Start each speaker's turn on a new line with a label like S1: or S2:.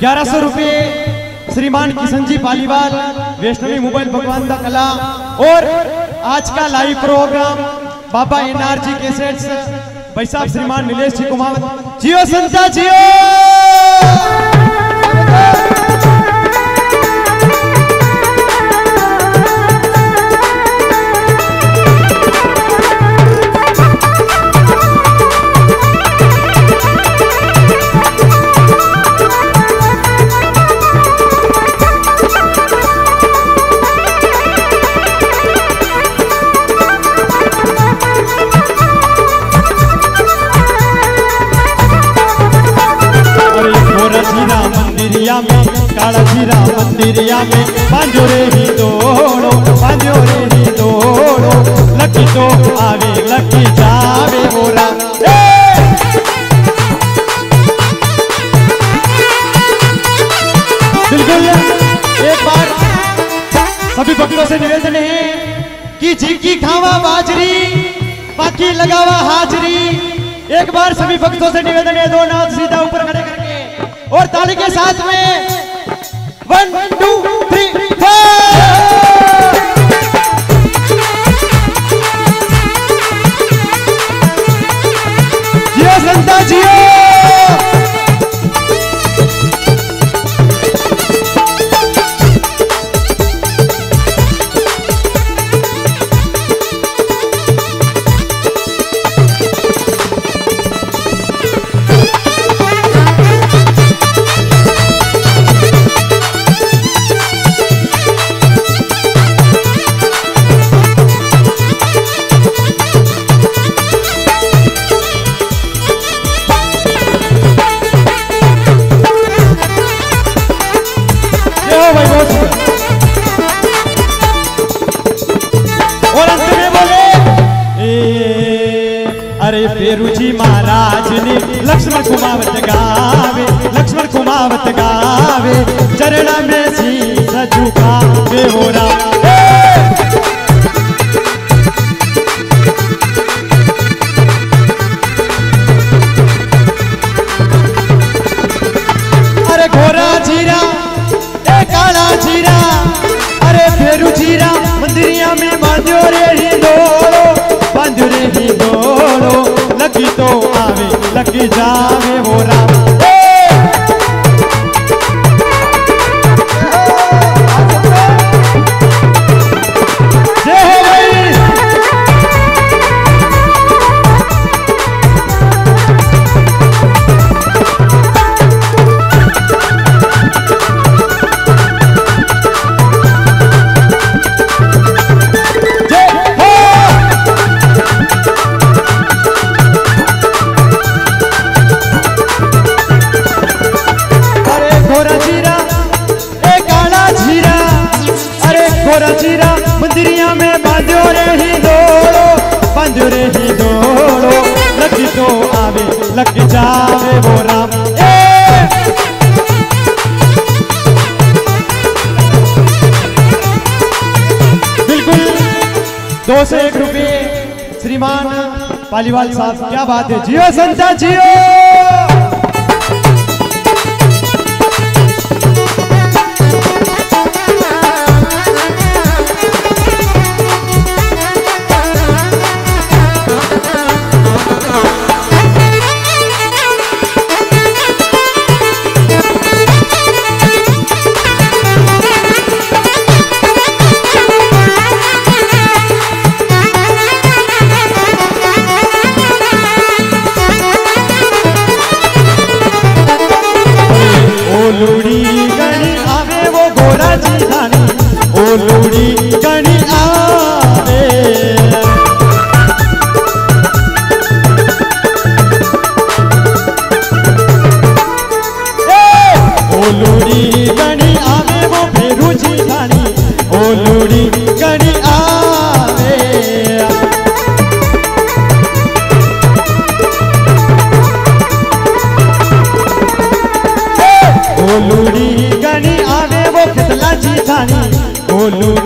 S1: ग्यारह सौ रुपये श्रीमान किशन जी पालीवाल, वैष्णवी मोबाइल भगवान दा कला, और आज का live program Baba NRG cassettes भाई साहब श्रीमान नीलेश जी कुमार जियो संता, जियो! काला जीरा मंदिरिया में बांधो रे ही दौड़ो बांधो रे ही दौड़ो लकी तो आवे, लकी जावे मोरा बिल्कुल एक बार। सभी भक्तों से निवेदन है कि जिनकी खावा बाजरी, बाकी लगावा हाजरी। एक बार सभी भक्तों से निवेदन है, दो नाथ सीधा ऊपर खड़े करके। और ताली के साथ में वन टू थ्री फोर अरे महाराज ने लक्ष्मण कुमावत गावे, लक्ष्मण कुमावत गावे, चरण में शीश झुकावे हो राम। अरे घोरा जीरा ए काला जीरा, अरे फेरू जीरा ही दोड़ो तो आवे लग जावे वो राम। बिल्कुल, दो से एक रुपये श्रीमान, पालीवाल साहब, क्या बात है? जियो संता, जियो! गणी आवे। ओ लूड़ी गणी आवे वो खितला जी थानी ओ लूड़ी